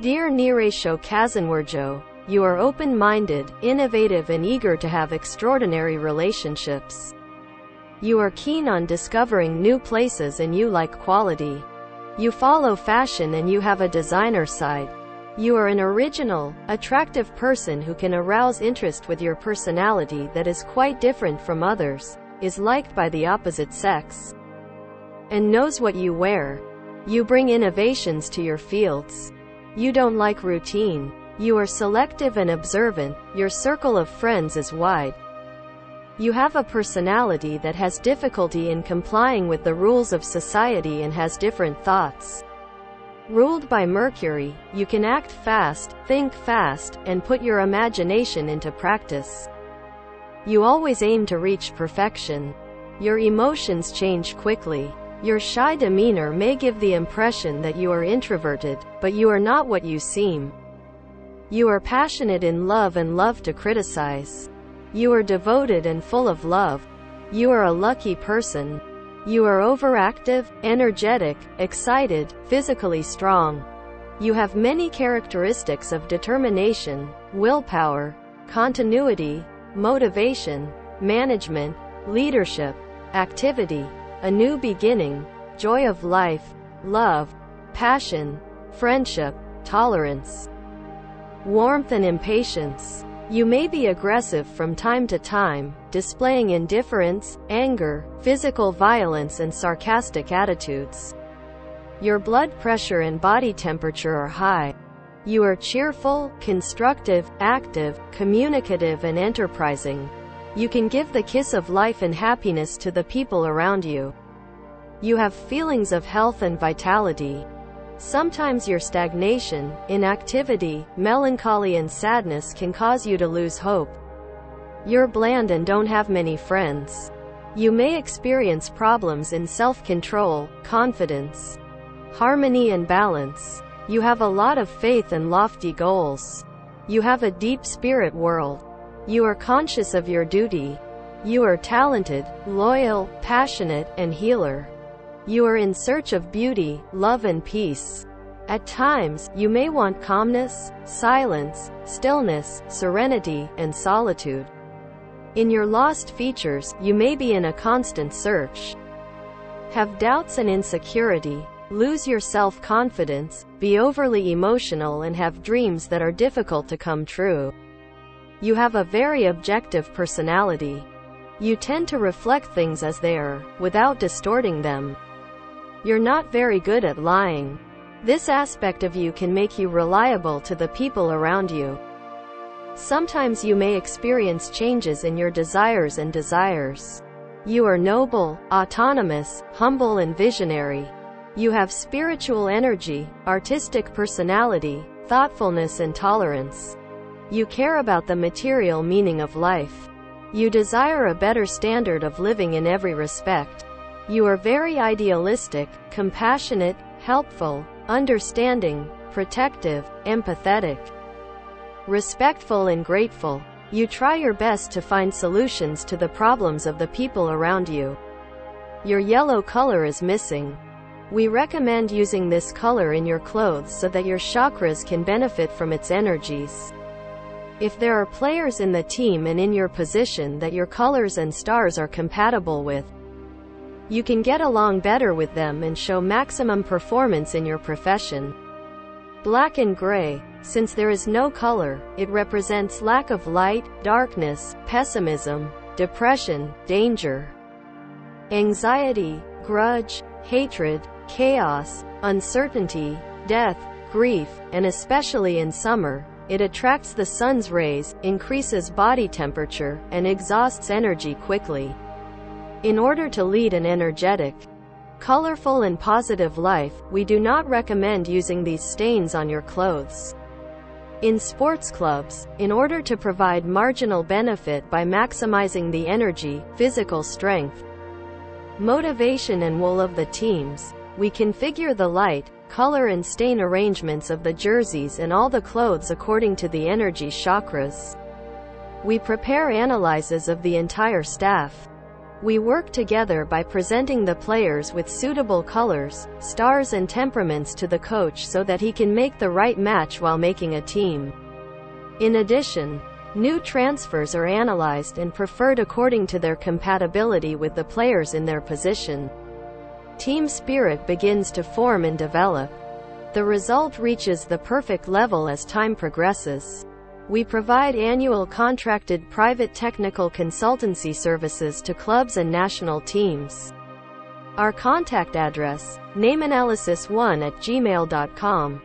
Dear Neraysho Kasanwirjo, you are open-minded, innovative and eager to have extraordinary relationships. You are keen on discovering new places and you like quality. You follow fashion and you have a designer side. You are an original, attractive person who can arouse interest with your personality that is quite different from others, is liked by the opposite sex, and knows what you wear. You bring innovations to your fields. You don't like routine. You are selective and observant, your circle of friends is wide. You have a personality that has difficulty in complying with the rules of society and has different thoughts. Ruled by Mercury, you can act fast, think fast, and put your imagination into practice. You always aim to reach perfection. Your emotions change quickly. Your shy demeanor may give the impression that you are introverted, but you are not what you seem. You are passionate in love and love to criticize. You are devoted and full of love. You are a lucky person. You are overactive, energetic, excited, physically strong. You have many characteristics of determination, willpower, continuity, motivation, management, leadership, activity, a new beginning, joy of life, love, passion, friendship, tolerance, warmth and impatience. You may be aggressive from time to time, displaying indifference, anger, physical violence and sarcastic attitudes. Your blood pressure and body temperature are high. You are cheerful, constructive, active, communicative and enterprising. You can give the kiss of life and happiness to the people around you. You have feelings of health and vitality. Sometimes your stagnation, inactivity, melancholy and sadness can cause you to lose hope. You're bland and don't have many friends. You may experience problems in self-control, confidence, harmony and balance. You have a lot of faith and lofty goals. You have a deep spirit world. You are conscious of your duty. You are talented, loyal, passionate, and healer. You are in search of beauty, love and peace. At times, you may want calmness, silence, stillness, serenity, and solitude. In your lost features, you may be in a constant search. Have doubts and insecurity, lose your self-confidence, be overly emotional and have dreams that are difficult to come true. You have a very objective personality. You tend to reflect things as they are, without distorting them. You're not very good at lying. This aspect of you can make you reliable to the people around you. Sometimes you may experience changes in your desires and desires. You are noble, autonomous, humble and visionary. You have spiritual energy, artistic personality, thoughtfulness and tolerance. You care about the material meaning of life. You desire a better standard of living in every respect. You are very idealistic, compassionate, helpful, understanding, protective, empathetic, respectful and grateful. You try your best to find solutions to the problems of the people around you. Your yellow color is missing. We recommend using this color in your clothes so that your chakras can benefit from its energies. If there are players in the team and in your position that your colors and stars are compatible with, you can get along better with them and show maximum performance in your profession. Black and gray. Since there is no color, it represents lack of light, darkness, pessimism, depression, danger, anxiety, grudge, hatred, chaos, uncertainty, death, grief, and especially in summer, it attracts the sun's rays, increases body temperature, and exhausts energy quickly. In order to lead an energetic, colorful and positive life, we do not recommend using these stains on your clothes. In sports clubs, in order to provide marginal benefit by maximizing the energy, physical strength, motivation and wool of the teams, we configure the light, color and stain arrangements of the jerseys and all the clothes according to the energy chakras. We prepare analyses of the entire staff. We work together by presenting the players with suitable colors, stars and temperaments to the coach so that he can make the right match while making a team. In addition, new transfers are analyzed and preferred according to their compatibility with the players in their position. Team spirit begins to form and develop. The result reaches the perfect level as time progresses. We provide annual contracted private technical consultancy services to clubs and national teams. Our contact address, nameanalysis1 at gmail.com.